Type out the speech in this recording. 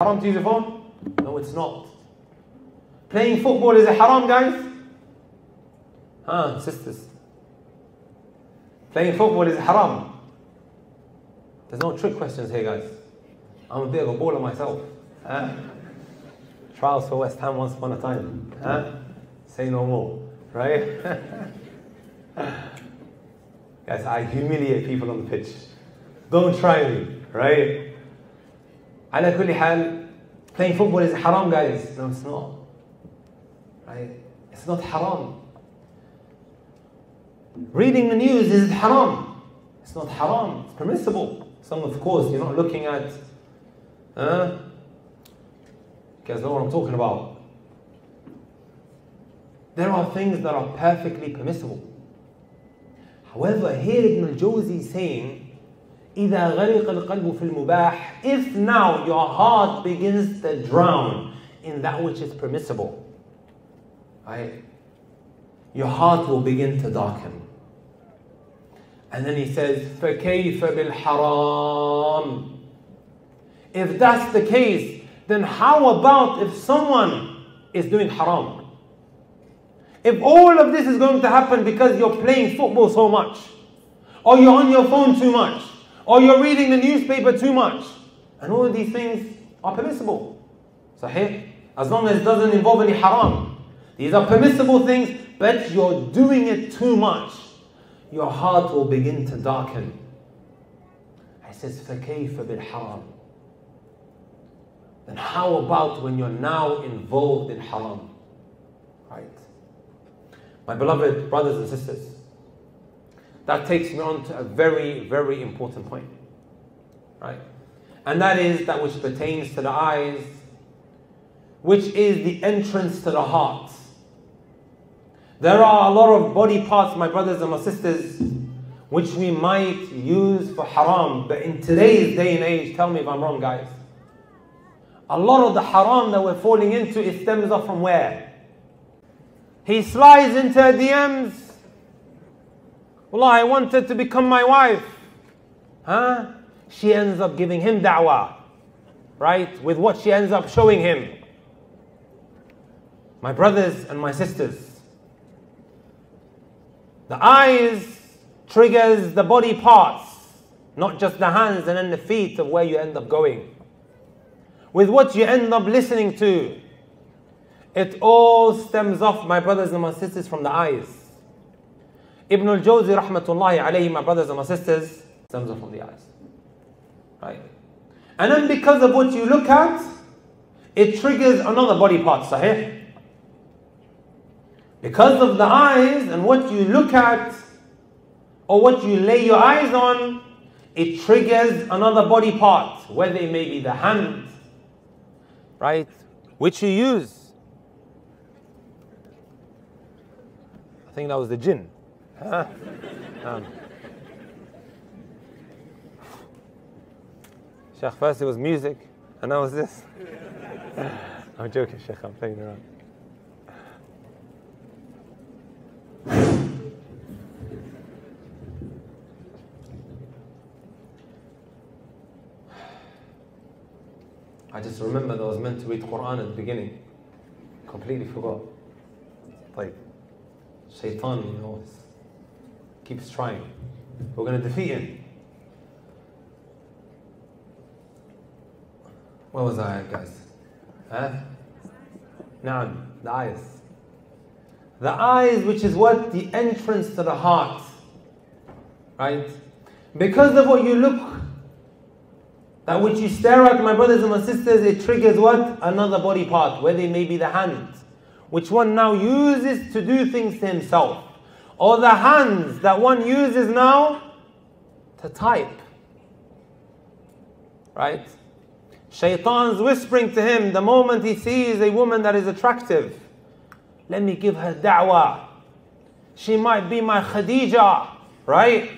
haram to use your phone? No, it's not. Playing football is a haram, guys? Huh, sisters? Playing football is haram. There's no trick questions here, guys. I'm a bit of a baller myself. Huh? Trials for West Ham once upon a time. Huh? Say no more. Right? guys, I humiliate people on the pitch. Don't try me. Right? على كل حال playing football is haram guys no it's not right it's not haram reading the news is haram it's not haram it's permissible some of course you're not looking at huh? you guys know what I'm talking about there are things that are perfectly permissible however here Ibn al-Jawzi is saying إذا غرق القلب في المباح if now your heart begins to drown in that which is permissible right your heart will begin to darken and then he says فكيف بالحرام if that's the case then how about if someone is doing haram if all of this is going to happen because you're playing football so much or you're on your phone too much or you're reading the newspaper too much. And all of these things are permissible. Sahih? As long as it doesn't involve any haram. These are permissible things, but you're doing it too much. Your heart will begin to darken. He says, فَكَيْفَ بِالْحَرَامِ Then how about when you're now involved in haram? Right? My beloved brothers and sisters, that takes me on to a very, very important point. Right? And that is that which pertains to the eyes, which is the entrance to the heart. There are a lot of body parts, my brothers and my sisters, which we might use for haram. But in today's day and age, tell me if I'm wrong, guys. A lot of the haram that we're falling into, it stems off from where? He slides into DMs Wallah, I wanted to become my wife. Huh? She ends up giving him da'wah. Right? With what she ends up showing him. My brothers and my sisters. The eyes triggers the body parts, not just the hands and then the feet of where you end up going. With what you end up listening to. It all stems off, my brothers and my sisters, from the eyes. Ibn al-Jawzi rahmatullahi alayhi, my brothers and my sisters, stems from the eyes. Right? And then because of what you look at, it triggers another body part, sahih? Because of the eyes and what you look at, or what you lay your eyes on, it triggers another body part, whether it may be the hand, right, which you use. I think that was the jinn. Um, Sheikh, first it was music, and now it's this. I'm joking, Sheikh, I'm playing around. I just remember that I was meant to read Quran at the beginning. Completely forgot. Like, shaitan, you know, keeps trying. We're going to defeat him. What was I guys? Huh? Now, the eyes. The eyes, which is what? The entrance to the heart. Right? Because of what you look, that which you stare at, my brothers and my sisters, it triggers what? Another body part, whether it may be the hand, which one now uses to do things to himself or the hands that one uses now to type. Right? Shaitan's whispering to him the moment he sees a woman that is attractive. Let me give her da'wah. She might be my Khadija, right?